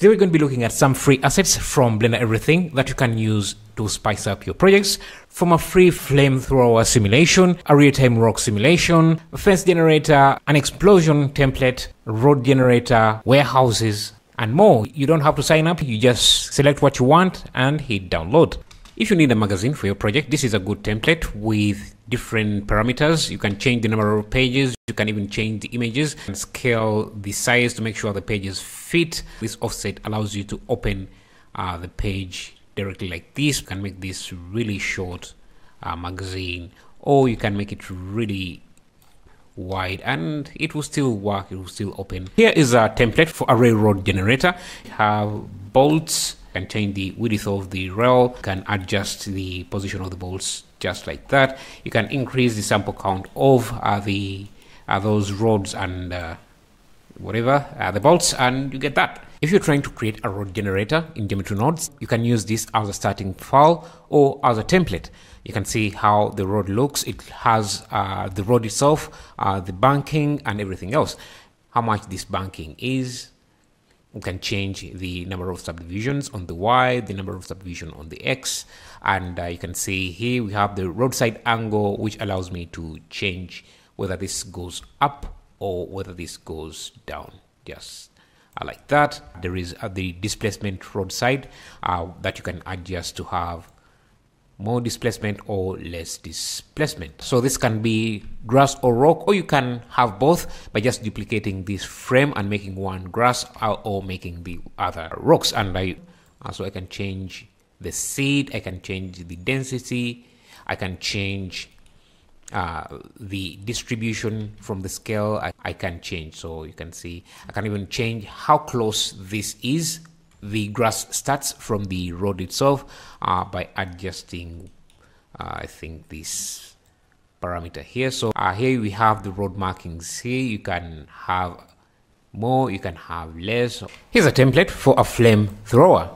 Today we're going to be looking at some free assets from Blender Everything that you can use to spice up your projects. From a free flamethrower simulation, a real-time rock simulation, a fence generator, an explosion template, road generator, warehouses, and more. You don't have to sign up, you just select what you want and hit download. If you need a magazine for your project, this is a good template with different parameters. You can change the number of pages. You can even change the images and scale the size to make sure the pages fit. This offset allows you to open uh, the page directly like this. You can make this really short uh, magazine or you can make it really wide and it will still work it will still open here is a template for a railroad generator you have bolts can change the width of the rail can adjust the position of the bolts just like that. You can increase the sample count of uh, the uh, those rods and uh, whatever uh, the bolts and you get that. If you're trying to create a road generator in geometry nodes you can use this as a starting file or as a template. You can see how the road looks. It has uh, the road itself uh, the banking and everything else. How much this banking is we can change the number of subdivisions on the Y, the number of subdivision on the X, and uh, you can see here we have the roadside angle, which allows me to change whether this goes up or whether this goes down. Just uh, like that. There is uh, the displacement roadside uh, that you can adjust to have more displacement or less displacement. So this can be grass or rock, or you can have both by just duplicating this frame and making one grass or making the other rocks. And I, so I can change the seed, I can change the density, I can change uh, the distribution from the scale I, I, can change so you can see I can even change how close this is the grass starts from the road itself uh, by adjusting uh, I think this parameter here. So uh, here we have the road markings here. You can have more you can have less. Here's a template for a flame thrower.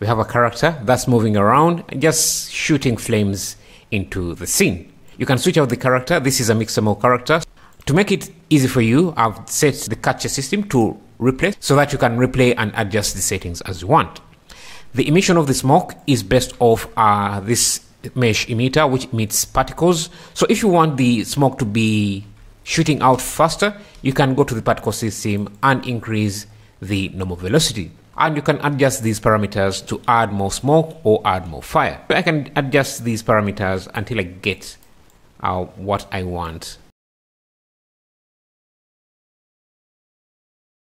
We have a character that's moving around and just shooting flames into the scene. You can switch out the character. This is a Mixamo character. To make it easy for you I've set the capture system to replay so that you can replay and adjust the settings as you want. The emission of the smoke is based off uh, this mesh emitter which emits particles. So if you want the smoke to be shooting out faster, you can go to the particle system and increase the normal velocity. And you can adjust these parameters to add more smoke or add more fire. I can adjust these parameters until I get uh, what I want.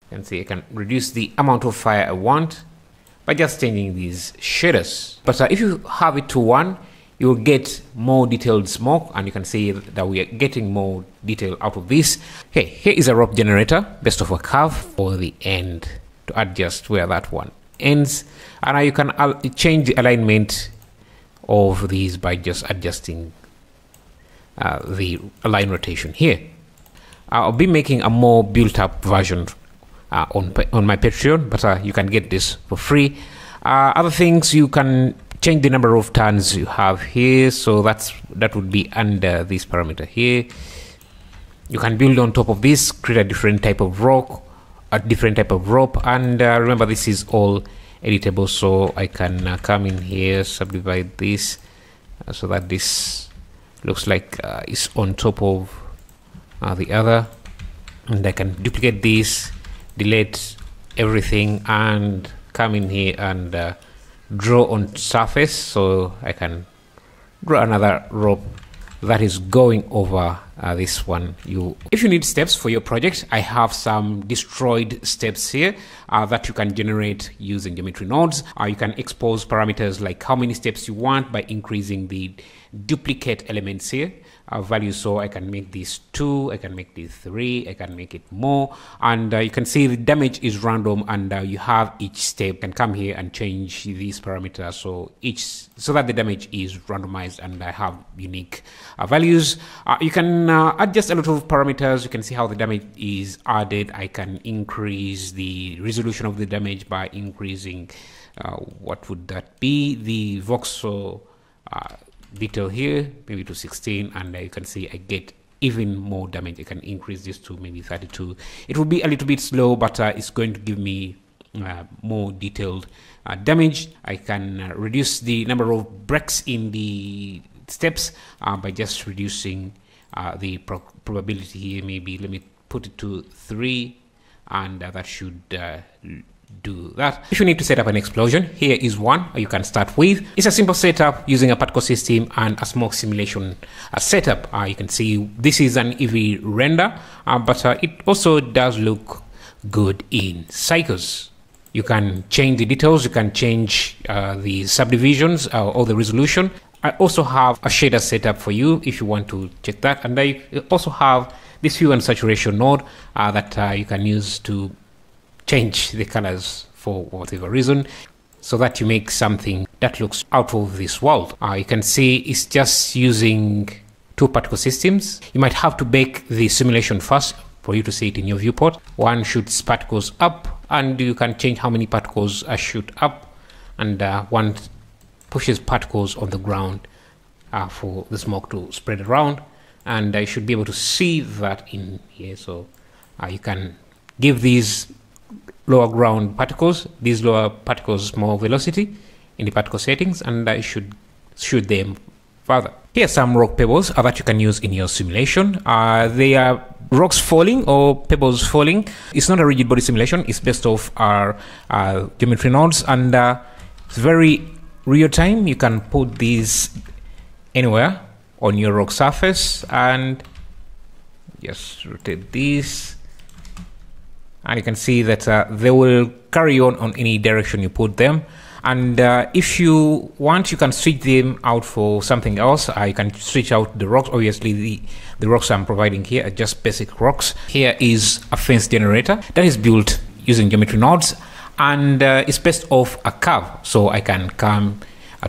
Can see I can reduce the amount of fire I want by just changing these shaders. But uh, if you have it to one, you will get more detailed smoke and you can see that we are getting more detail out of this. Okay, here is a rope generator based off a curve for the end to adjust where that one ends. And now you can change the alignment of these by just adjusting uh, the align rotation here. I'll be making a more built up version on on my Patreon, but uh, you can get this for free. Uh, other things you can change the number of turns you have here, so that's that would be under this parameter here. You can build on top of this, create a different type of rock, a different type of rope, and uh, remember this is all editable. So I can uh, come in here, subdivide this, uh, so that this looks like it's on top of the other, and I can duplicate this delete everything and come in here and uh, draw on surface so I can draw another rope that is going over uh, this one. You if you need steps for your project i have some destroyed steps here uh, that you can generate using geometry nodes. Uh, you can expose parameters like how many steps you want by increasing the duplicate elements here uh, value. So I can make this 2 I can make this 3 I can make it more. And uh, you can see the damage is random and uh, you have each step you can come here and change these parameters. So each so that the damage is randomized and I have unique uh, values. Uh, you can uh, adjust a lot of parameters. You can see how the damage is added. I can increase the resolution of the damage by increasing what would that be? The voxel detail here maybe to 16 and uh, you can see I get even more damage I can increase this to maybe 32 it will be a little bit slow but uh, it's going to give me uh, more detailed uh, damage. I can uh, reduce the number of breaks in the steps uh, by just reducing the pro probability here. Maybe let me put it to three, and that should do that. If you need to set up an explosion, here is one you can start with. It's a simple setup using a particle system and a smoke simulation uh, setup. Uh, you can see this is an EEVEE render, uh, but uh, it also does look good in Cycles. You can change the details, you can change uh, the subdivisions uh, or the resolution. I also have a shader setup for you if you want to check that. And I also have this hue and saturation node that you can use to change the colors for whatever reason so that you make something that looks out of this world. Uh, you can see it's just using two particle systems. You might have to bake the simulation first for you to see it in your viewport. One shoots particles up and you can change how many particles are shoot up and uh, one pushes particles on the ground uh, for the smoke to spread around and I should be able to see that in here so uh, you can give these lower ground particles, these lower particles more velocity in the particle settings and I should shoot them further. Here are some rock pebbles uh, that you can use in your simulation. Uh, they are rocks falling or pebbles falling. It's not a rigid body simulation. It's based off our uh, geometry nodes and uh, it's very real time. You can put these anywhere on your rock surface and just rotate this and you can see that uh, they will carry on on any direction you put them. And uh, if you want you can switch them out for something else. I can switch out the rocks. Obviously the the rocks i'm providing here are just basic rocks. Here is a fence generator that is built using geometry nodes. And uh, it's based off a curve. So i can come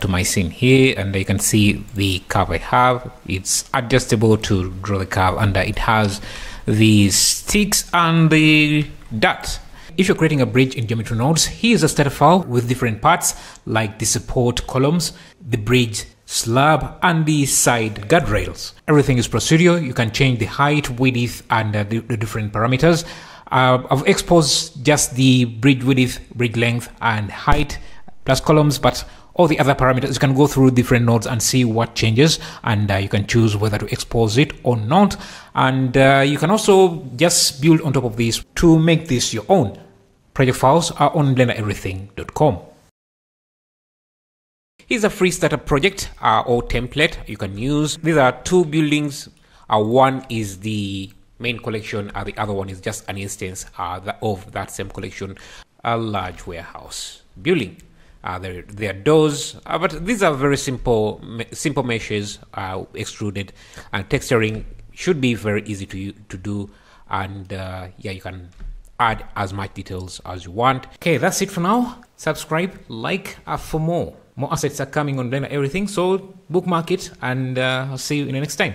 to my scene here and you can see the curve i have. It's adjustable to draw the curve and uh, it has the sticks and the dot. If you're creating a bridge in Geometry Nodes, here's a starter file with different parts like the support columns, the bridge slab, and the side guardrails. Everything is procedural. You can change the height, width, and uh, the, the, different parameters. Uh, I've exposed just the bridge width, bridge length, and height plus columns, but all the other parameters you can go through different nodes and see what changes and uh, you can choose whether to expose it or not. And uh, you can also just build on top of this to make this your own. Project files are on blendereverything.com here's a free startup project uh, or template you can use. These are two buildings. Uh, one is the main collection uh, the other one is just an instance uh, of that same collection a large warehouse building uh, there, there are doors, uh, but these are very simple, simple meshes uh, extruded, and texturing should be very easy to to do. And yeah, you can add as much details as you want. Okay, that's it for now. Subscribe, like for more. More assets are coming on Blender Everything, so bookmark it, and uh, I'll see you in the next time.